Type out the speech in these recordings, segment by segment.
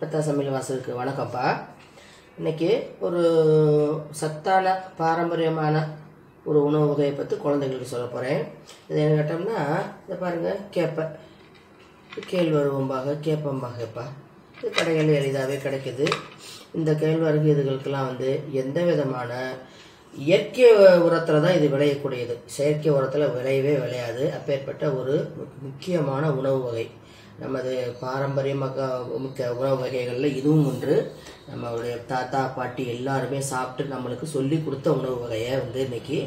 பத்தா சமையல் வாசலுக்கு வணக்கம்ப்பா. இன்னைக்கு ஒரு சத்தான பாரம்பரியமான ஒரு உணவு வகையை பற்றி குழந்தைங்களுக்கு சொல்ல போகிறேன் இது என்ன கேட்டோம்னா இதை பாருங்கள் கேப்பை. கேழ்வரகும்பாக கேப்பம்பாகப்பா. இது கடைகளில் எளிதாகவே கிடைக்குது. இந்த கேழ்வரகு இதுகளுக்கெல்லாம் வந்து எந்த விதமான இயற்கை உரத்தில் தான் இது விளையக்கூடியது. செயற்கை உரத்தில் விளையவே விளையாது. அப்பேற்பட்ட ஒரு முக்கியமான உணவு வகை. நமது பாரம்பரியமாக மிக்க உணவு வகைகளில் இதுவும் ஒன்று. நம்மளுடைய தாத்தா பாட்டி எல்லாருமே சாப்பிட்டு நம்மளுக்கு சொல்லி கொடுத்த உணவு வகையை வந்து இன்னைக்கு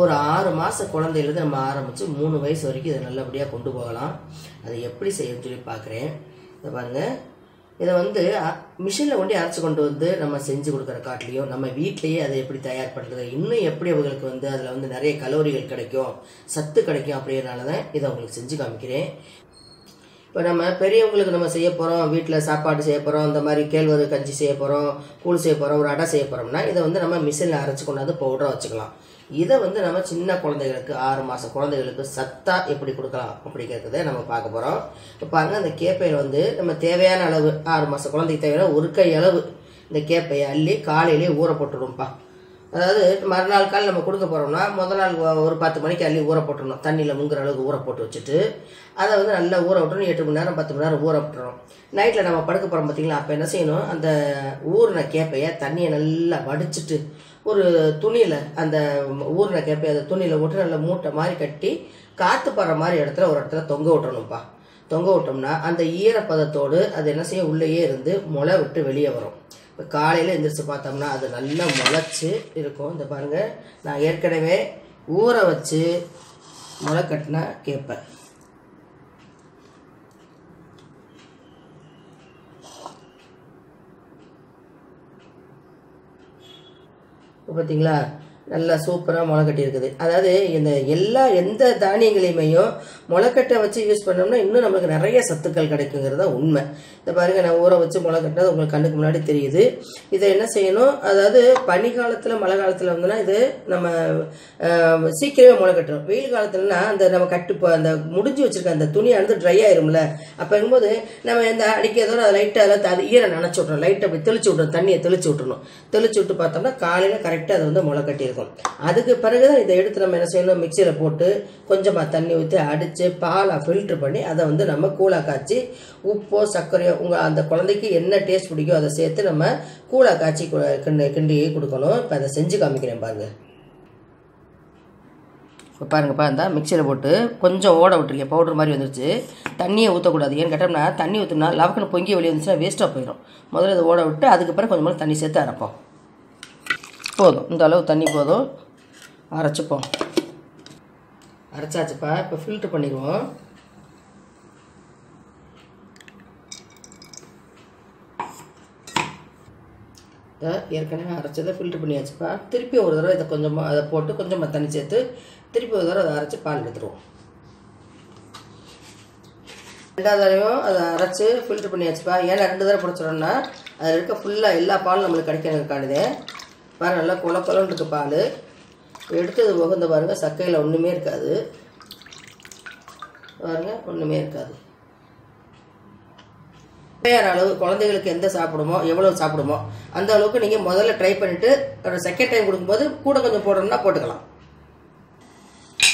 ஒரு ஆறு மாத குழந்தையிலேருந்து நம்ம ஆரம்பித்து மூணு வயசு வரைக்கும் இதை நல்லபடியாக கொண்டு போகலாம். அதை எப்படி செய்யணும்னு சொல்லி பார்க்குறேன். இதை பாருங்கள் இதை வந்து மிஷினில் கொண்டு அரைச்சி கொண்டு வந்து நம்ம செஞ்சு கொடுக்குற காட்டிலையும் நம்ம வீட்டிலேயே அதை எப்படி தயார் பண்ணுறது இன்னும் எப்படி அவங்களுக்கு வந்து அதில் வந்து நிறைய கலோரிகள் கிடைக்கும் சத்து கிடைக்கும் அப்படிங்கிறனால தான் இதை அவங்களுக்கு செஞ்சு காமிக்கிறேன். இப்போ நம்ம பெரியவங்களுக்கு நம்ம செய்ய போகிறோம் வீட்டில் சாப்பாடு செய்ய போகிறோம் இந்த மாதிரி கேழ்வரகு கஞ்சி செய்ய போகிறோம் கூழ் செய்ய போகிறோம் ஒரு அடை செய்ய போகிறோம்னா இதை வந்து நம்ம மிஷினில் அரைச்சி கொண்டாந்து பவுடராக வச்சுக்கலாம். இதை வந்து நம்ம சின்ன குழந்தைகளுக்கு ஆறு மாத குழந்தைகளுக்கு சத்தாக எப்படி கொடுக்கலாம் அப்படிங்கிறத நம்ம பார்க்க போகிறோம் இப்போ பாருங்கள் அந்த கேப்பையில் வந்து நம்ம தேவையான அளவு ஆறு மாத குழந்தைக்கு தேவையான ஒரு கை அளவு இந்த கேப்பையை அள்ளி காலையிலேயே ஊற போட்டுடும்ப்பா அதாவது மறுநாள் கால் நம்ம கொடுக்க போகிறோம்னா முதல் நாள் ஒரு பத்து மணிக்கு அள்ளி ஊற போட்டுடணும் தண்ணியில் முங்குற அளவுக்கு ஊற போட்டு வச்சுட்டு அதை வந்து நல்லா ஊற விட்டுணும் எட்டு மணி நேரம் பத்து மணி நேரம் ஊற விட்டுறோம் நைட்டில் நம்ம படுக்க போகிறோம் பார்த்தீங்களா அப்போ என்ன செய்யணும்? அந்த ஊறின கேப்பையை தண்ணியை நல்லா வடிச்சிட்டு ஒரு துணியில் அந்த ஊறின கேப்பையை அந்த துணியில் விட்டு நல்லா மூட்டை மாதிரி கட்டி காற்று படுற மாதிரி இடத்துல ஒரு இடத்துல தொங்க விட்டுறணும்ப்பா. தொங்க விட்டோம்னா அந்த ஈரப்பதத்தோடு அது என்ன செய்யும்? உள்ளேயே இருந்து முளை விட்டு வெளியே வரும். இப்போ காலையில் எந்திரிச்சு பார்த்தோம்னா அது நல்லா முளைச்சி இருக்கும். இந்த பாருங்கள் நான் ஏற்கனவே ஊற வச்சு முளை கட்டினா கேட்பேன். இப்போ பார்த்தீங்களா நல்லா சூப்பராக முளைக்கட்டி இருக்குது. அதாவது இந்த எல்லா எந்த தானியங்களையுமையும் முளைக்கட்டை வச்சு யூஸ் பண்ணோம்னா இன்னும் நமக்கு நிறைய சத்துக்கள் கிடைக்குங்கிறது தான் உண்மை. இதை பாருங்கள் நான் ஊற வச்சு முளைக்கட்டினது உங்களுக்கு கண்ணுக்கு முன்னாடி தெரியுது. இதை என்ன செய்யணும்? அதாவது பனி காலத்தில் மழை காலத்தில் வந்துன்னா இது நம்ம சீக்கிரமே முளை வெயில் காலத்துலனா அந்த நம்ம கட்டுப்போ அந்த முடிஞ்சு வச்சுருக்க அந்த துணியானது ட்ரை ஆயிரும்ல. அப்போ இருக்கும்போது நம்ம இந்த அடிக்கிறதோட அதை லைட்டாக அதில் அது ஈரை நினச்சி விட்றோம் லைட்டை அப்படி தெளிச்சு விட்றோம் தண்ணியை தெளிச்சு விட்றணும் தெளிச்சு விட்டு பார்த்தோம்னா காலையில் கரெக்டாக அது வந்து முளை இருக்கும் அதுக்கு பிறகு தான் இதை எடுத்து நம்ம என்ன செய்யணும்? மிக்சியில் போட்டு கொஞ்சமாக தண்ணி ஊற்றி அடித்து பாலை ஃபில்ட்ரு பண்ணி அதை வந்து நம்ம கூழாக காய்ச்சி உப்போ சர்க்கரையோ உங்கள் அந்த குழந்தைக்கு என்ன டேஸ்ட் பிடிக்கோ அதை சேர்த்து நம்ம கூழாக காய்ச்சி கு- கிண்டி கொடுக்கணும். இப்போ அதை செஞ்சு காமிக்கிறேன் பாருங்க. இப்போ பாருங்கப்பா இந்த மிக்சியில் போட்டு கொஞ்சம் ஓட விட்டுருக்கேன். பவுடர் மாதிரி வந்துருச்சு. தண்ணியை ஊற்றக்கூடாது ஏன்னு கேட்டோம்னா தண்ணி ஊற்றினா லவக்குன்னு பொங்கி வெளியே வந்துச்சுன்னா வேஸ்ட்டாக போயிடும் முதல்ல இதை ஓட விட்டு அதுக்கு பிறகு கொஞ்சம் தண்ணி சேர்த்து அரைப்போம். போதும். இந்த அளவு தண்ணி போதும். அரைச்சிப்போம் அரைச்சாச்சுப்பா. இப்போ ஃபில்ட்ரு பண்ணிக்குவோம் இதை ஏற்கனவே அரைச்சதை ஃபில்ட்ரு பண்ணியாச்சுப்பா. திருப்பி ஒரு தடவை இதை கொஞ்சமாக அதை போட்டு கொஞ்சமாக தண்ணி சேர்த்து திருப்பி ஒரு தடவை அதை அரைச்சி பால் எடுத்துருவோம் ரெண்டாவது தடவையும் அதை அரைச்சி ஃபில்ட்ரு பண்ணியாச்சுப்பா. ஏன்னா ரெண்டு தடவை பிடிச்சிடோன்னா அதில் இருக்க ஃபுல்லாக எல்லா பாலும் நம்மளுக்கு கிடைக்கிறதுக்கானதே. பாரு நல்லா குல குலன்னு இருக்கு பால். எடுத்தது உகந்த பாருங்க சக்கையில் ஒன்றுமே இருக்காது. பாருங்கள் ஒன்றுமே இருக்காது. பேர் அளவு குழந்தைகளுக்கு எந்த சாப்பிடுமோ எவ்வளோ சாப்பிடுமோ அந்த அளவுக்கு நீங்கள் முதல்ல ட்ரை பண்ணிவிட்டு ஒரு செகண்ட் டைம் கொடுக்கும்போது கூட கொஞ்சம் போடணும்னா போட்டுக்கலாம்.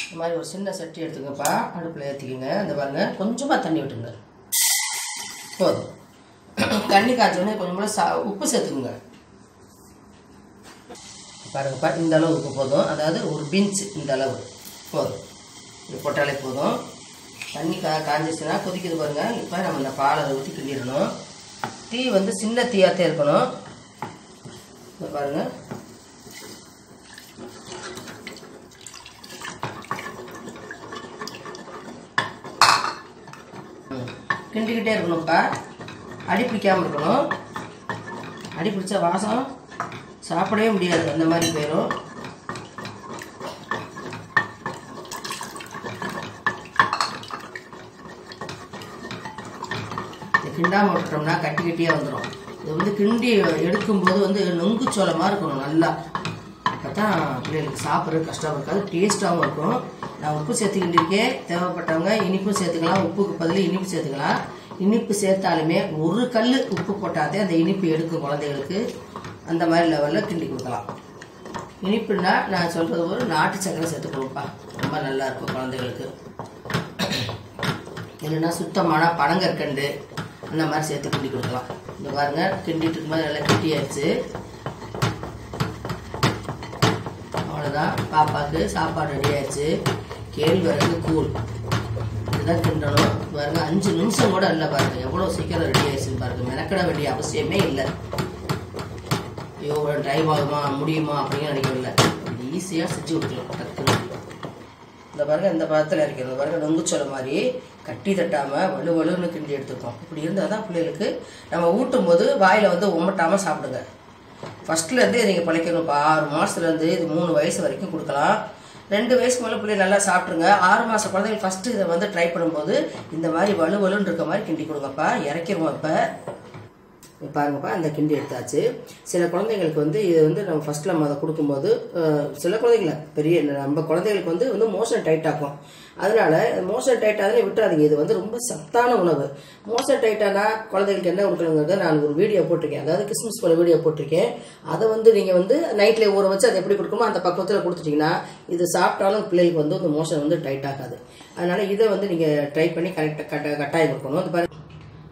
இந்த மாதிரி ஒரு சின்ன சட்டி எடுத்துக்கப்பா அடுப்பில் ஏற்றிக்கோங்க இந்த பாருங்கள் கொஞ்சமாக தண்ணி விட்டுங்க போதும். தண்ணி காய்ச்சோடனே கொஞ்சம் கூட சா உப்பு சேர்த்துக்குங்க. பாருங்கப்பா இந்த அளவுக்கு போதும். அதாவது ஒரு பிஞ்ச் இந்த அளவு. போதும். இது போட்டாலே போதும். தண்ணி கா காஞ்சிச்சுன்னா கொதிக்குது பாருங்க. இப்போ நம்ம இந்த பாலை அதை ஊற்றி கிண்டிடணும். தீ வந்து சின்ன தீயாகத்தே இருக்கணும். இப்போ பாருங்க. ம். கிண்டிக்கிட்டே இருக்கணும்ப்பா. அடி பிடிக்காமல் இருக்கணும். அடி பிடிச்ச வாசம் சாப்பிடவே முடியாது. அந்த மாதிரி போயிடும் கிண்டாமல் விட்டுட்டோம்னா கட்டி கட்டியாக வந்துடும் இது வந்து கிண்டி எடுக்கும்போது வந்து நொங்கு சோளமாக இருக்கணும் நல்லா. அப்போ தான் பிள்ளைகளுக்கு சாப்பிட்றது கஷ்டம் இருக்காது டேஸ்ட்டாகவும் இருக்கும். நான் உப்பு சேர்த்துக்கிட்டு இருக்கேன் தேவைப்பட்டவங்க இனிப்பும் சேர்த்துக்கலாம். உப்புக்கு பதில் இனிப்பு சேர்த்துக்கலாம். இனிப்பு சேர்த்தாலுமே ஒரு கல் உப்பு போட்டாதே அந்த இனிப்பு எடுக்கும் குழந்தைகளுக்கு. அந்த மாதிரி லெவலில் கிண்டி கொடுக்கலாம். இனிப்புன்னா நான் சொல்கிறது ஒரு நாட்டு சக்கரை சேர்த்து கொடுப்பா. ரொம்ப நல்லா இருக்கும் குழந்தைகளுக்கு. இல்லைன்னா சுத்தமான பனங்கற்கண்டு அந்த மாதிரி சேர்த்து கிண்டி கொடுக்கலாம். இந்த பாருங்க கிண்டிட்டு இருக்கும்போது நல்லா கிண்டியாச்சு அவ்வளோதான் பாப்பாவுக்கு சாப்பாடு ரெடி ஆயிடுச்சு. கேழ்வரகு கூழ். இதுதான் கிண்டணும். பாருங்க அஞ்சு நிமிஷம் கூட இல்லை பாருங்க. எவ்வளோ சீக்கிரம் ரெடி ஆயிடுச்சுன்னு பாருங்க. மெனக்கிட வேண்டிய அவசியமே இல்லை. ஐயோ டைம் ஆகுமா முடியுமா அப்படின்னு நினைக்கவில்லை ஈஸியாக செஞ்சு கொடுத்துருவோம் டக்குன்னு. இந்த பாருங்க இந்த பதத்தில் இருக்கிறது இந்த பாருங்க நொங்குச்சோள மாதிரி கட்டி தட்டாமல் வலு வலுன்னு கிண்டி எடுத்துக்கோம் இப்படி இருந்தால் தான் பிள்ளைகளுக்கு நம்ம ஊட்டும் போது வாயில் வந்து உமட்டாமல் சாப்பிடுங்க. ஃபஸ்ட்லேருந்தே நீங்கள் பழைக்கணும்ப்பா. ஆறு மாதத்துலேருந்து இது மூணு வயசு வரைக்கும் கொடுக்கலாம். ரெண்டு வயசுக்கு மேலே பிள்ளை நல்லா சாப்பிட்ருங்க ஆறு மாதம் குழந்தைகள் ஃபஸ்ட்டு இதை வந்து ட்ரை பண்ணும்போது இந்த மாதிரி வலு வலுன்னு இருக்க மாதிரி கிண்டி கொடுங்கப்பா. இறக்கிடுவோம் இப்போ. பாருங்கப்பா அந்த கிண்டி எடுத்தாச்சு. சில குழந்தைங்களுக்கு வந்து இது வந்து நம்ம ஃபர்ஸ்ட் நம்ம அதை கொடுக்கும்போது சில குழந்தைங்கள பெரிய நம்ம குழந்தைங்களுக்கு வந்து வந்து மோஷன் டைட் ஆகும் அதனால மோஷன் டைட் ஆகவே விட்டுறாதீங்க. இது வந்து ரொம்ப சத்தான உணவு. மோஷன் டைட்டானா குழந்தைகளுக்கு என்ன கொடுக்கணுங்கிறத நான் ஒரு வீடியோ போட்டிருக்கேன். அதாவது கிறிஸ்மஸ் போல வீடியோ போட்டிருக்கேன். அதை வந்து நீங்கள் வந்து நைட்டில் ஊற வச்சு அதை எப்படி கொடுக்குமோ அந்த பக்குவத்தில் கொடுத்துட்டீங்கன்னா இது சாப்பிட்டாலும் பிள்ளைகளுக்கு வந்து அந்த மோஷன் வந்து டைட் ஆகாது. அதனால இதை வந்து நீங்கள் ட்ரை பண்ணி கரெக்டாக கட்டாயம் கொடுக்கணும். அந்த பாருங்க.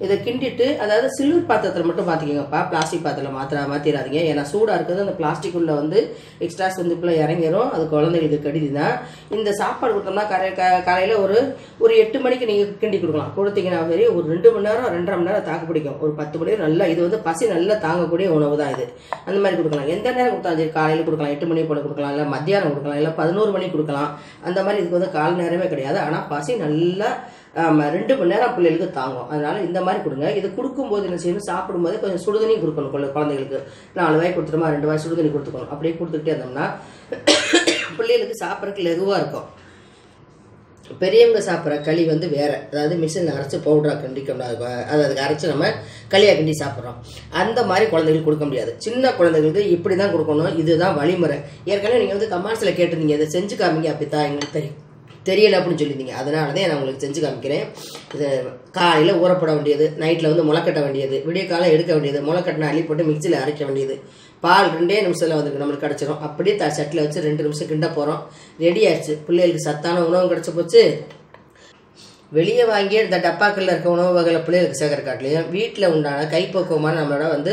இதை கிண்டிட்டு அதாவது சில்வர் பாத்திரத்தில் மட்டும் மாற்றிக்கோங்கப்பா பிளாஸ்டிக் பாத்திரத்தில் மாத்திர மாற்றிடாதீங்க ஏன்னா சூடாக இருக்கிறது அந்த பிளாஸ்டிக் உள்ள வந்து எக்ஸ்ட்ராஸ் வந்து இப்பெல்லாம் இறங்கிரும். அது குழந்தைகளுக்கு கடிதி தான் இந்த சாப்பாடு கொடுத்தோம்னா கரை க காலையில் ஒரு ஒரு எட்டு மணிக்கு நீங்கள் கிண்டி கொடுக்கலாம். கொடுத்தீங்கன்னா சரி ஒரு ரெண்டு மணி நேரம் ரெண்டரை மணி நேரம் தாக்கு பிடிக்கும். ஒரு பத்து மணி நேரம் நல்லா இது வந்து பசி நல்லா தாங்கக்கூடிய உணவு தான் இது. அந்த மாதிரி கொடுக்கலாம். எந்த நேரம் கொடுத்தாலும் சரி காலையில் கொடுக்கலாம் எட்டு மணி போல கொடுக்கலாம் இல்லை மத்தியானம் கொடுக்கலாம் இல்லை பதினோரு மணி கொடுக்கலாம். அந்த மாதிரி இதுக்கு வந்து கால நேரமே கிடையாது. ஆனால் பசி நல்லா ரெண்டு மணி நேரம் பிள்ளைகளுக்கு தாங்கும். அதனால இந்த மாதிரி கொடுங்க. இது கொடுக்கும்போது என்ன செய்யணும்? சாப்பிடும்போது கொஞ்சம் சுடுதண்ணி கொடுக்கணும் குழந்தைகளுக்கு. நாலு வாய் கொடுத்துருமா ரெண்டு வாய் சுடுதண்ணி கொடுத்துக்கணும். அப்படியே கொடுத்துக்கிட்டே இருந்தோம்னா பிள்ளைகளுக்கு சாப்பிட்றதுக்கு லெகுவாக இருக்கும். பெரியவங்க சாப்பிட்ற களி வந்து வேற. அதாவது மிஷினில் அரைச்சி பவுடராக கிண்டிக்கணும். அதை அது அதுக்கு அரைச்சி நம்ம களியாக கிண்டி சாப்பிட்றோம். அந்த மாதிரி குழந்தைகளுக்கு கொடுக்க முடியாது. சின்ன குழந்தைகளுக்கு இப்படி தான் கொடுக்கணும். இதுதான் வழிமுறை. ஏற்கனவே நீங்கள் வந்து கமாண்ட்ஸில் கேட்டிருந்தீங்க. இதை செஞ்சு காமிங்க அப்படித்தான் எங்களுக்கு தெரியும். தெரியல அப்படின்னு சொல்லியிருந்தீங்க. அதனால தான் நான் உங்களுக்கு செஞ்சு காமிக்கிறேன். இது காலையில் ஊறப்பட வேண்டியது நைட்டில் வந்து முளைக்கட்ட வேண்டியது விடிய காலம் எடுக்க வேண்டியது முளைக்கட்டின அள்ளி போட்டு மிக்சியில் அரைக்க வேண்டியது. பால் ரெண்டே நிமிஷத்தில் வந்து நம்மளுக்கு கிடச்சிரும். அப்படியே த சட்டில் வச்சு ரெண்டு நிமிஷம் கிண்ட போகிறோம் ரெடி ஆயிடுச்சு. பிள்ளைகளுக்கு சத்தான உணவும் கிடச்சி போச்சு. வெளியே வாங்கி இந்த டப்பாக்களில் இருக்க உணவு வகையில் பிள்ளைகளுக்கு சேர்க்கற காட்டிலையும் வீட்டில் உண்டான கைப்பக்குவமான நம்மளோட வந்து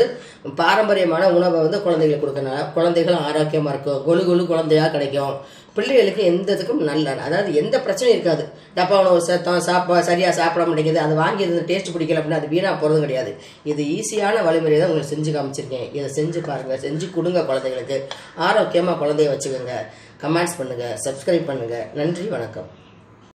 பாரம்பரியமான உணவை வந்து குழந்தைகளுக்கு கொடுக்கறனால குழந்தைகளும் ஆரோக்கியமாக இருக்கும். கொழு கொழு குழந்தையா கிடைக்கும். பிள்ளைகளுக்கு எந்த இதுக்கும் நல்ல அதாவது எந்த பிரச்சனையும் இருக்காது. டப்பா உணவு சத்தம் சாப்பா சரியாக சாப்பிட மாட்டேங்குது. அது வாங்கி இருந்து டேஸ்ட் பிடிக்கல அப்படின்னா அது வீணாக போகிறதும் கிடையாது. இது ஈஸியான வழிமுறை தான் உங்களுக்கு செஞ்சு காமிச்சிருக்கேன். இதை செஞ்சு பாருங்கள் செஞ்சு கொடுங்க குழந்தைங்களுக்கு ஆரோக்கியமாக குழந்தைய வச்சுக்கோங்க. கமெண்ட்ஸ் பண்ணுங்கள் சப்ஸ்கிரைப் பண்ணுங்கள் நன்றி வணக்கம்.